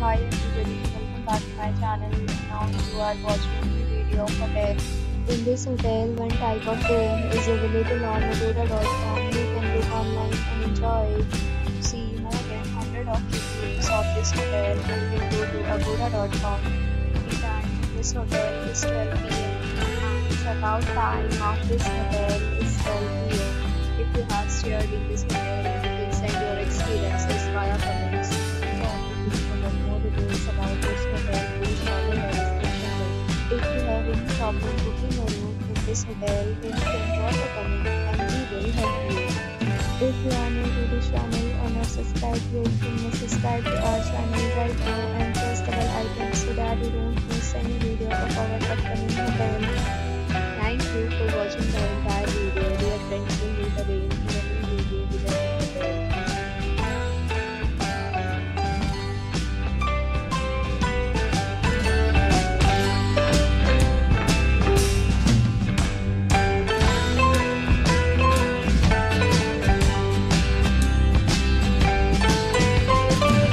Hi everybody, welcome back to my channel. Now you are watching the video of hotel. In this hotel, one type of room is available on agoda.com. You can book online and enjoy. See more than 100 of reviews of this hotel, you can go to agoda.com. The time in this hotel is 12 pm and checkout time of this hotel is 12 pm. If you have stayed in this hotel, proper this then you can drop a comment and we will help you. If you are new to this channel or not subscribed you subscribe to our channel right now and press the bell icon so that you don't miss any video of our upcoming hotel.